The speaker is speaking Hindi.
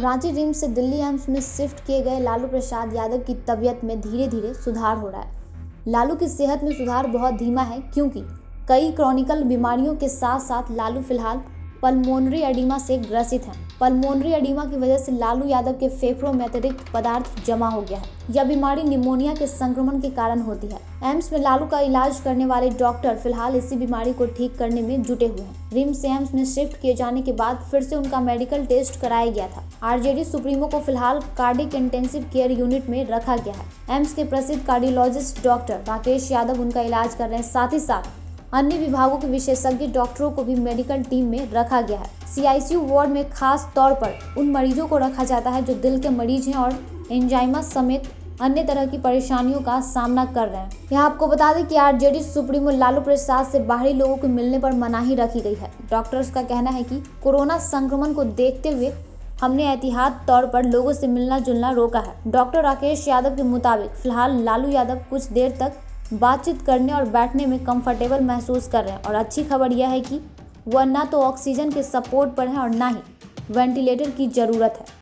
रांची रिम्स से दिल्ली एम्स में शिफ्ट किए गए लालू प्रसाद यादव की तबीयत में धीरे धीरे सुधार हो रहा है। लालू की सेहत में सुधार बहुत धीमा है, क्योंकि कई क्रॉनिकल बीमारियों के साथ साथ लालू फ़िलहाल पल्मोनरी एडिमा से ग्रसित हैं। पल्मोनरी एडिमा की वजह से लालू यादव के फेफड़ों में अतिरिक्त पदार्थ जमा हो गया है। यह बीमारी निमोनिया के संक्रमण के कारण होती है। एम्स में लालू का इलाज करने वाले डॉक्टर फ़िलहाल इसी बीमारी को ठीक करने में जुटे हुए हैं। रिम्स एम्स में शिफ्ट किए जाने के बाद फिर से उनका मेडिकल टेस्ट कराया गया था। आरजेडी सुप्रीमो को फ़िलहाल कार्डिक इंटेंसिव केयर यूनिट में रखा गया है। एम्स के प्रसिद्ध कार्डियोलॉजिस्ट डॉक्टर राकेश यादव उनका इलाज कर रहे हैं। साथ ही साथ अन्य विभागों के विशेषज्ञ डॉक्टरों को भी मेडिकल टीम में रखा गया है। सीआईसीयू वार्ड में खास तौर पर उन मरीजों को रखा जाता है जो दिल के मरीज़ हैं और एंजाइमा समेत अन्य तरह की परेशानियों का सामना कर रहे हैं। यहाँ आपको बता दें कि आरजेडी सुप्रीमो लालू प्रसाद से बाहरी लोगों को मिलने पर मनाही रखी गई है। डॉक्टर्स का कहना है कि कोरोना संक्रमण को देखते हुए हमने एहतियात तौर पर लोगों से मिलना जुलना रोका है। डॉक्टर राकेश यादव के मुताबिक फ़िलहाल लालू यादव कुछ देर तक बातचीत करने और बैठने में कंफर्टेबल महसूस कर रहे हैं। और अच्छी खबर यह है कि वह न तो ऑक्सीजन के सपोर्ट पर है और ना ही वेंटिलेटर की ज़रूरत है।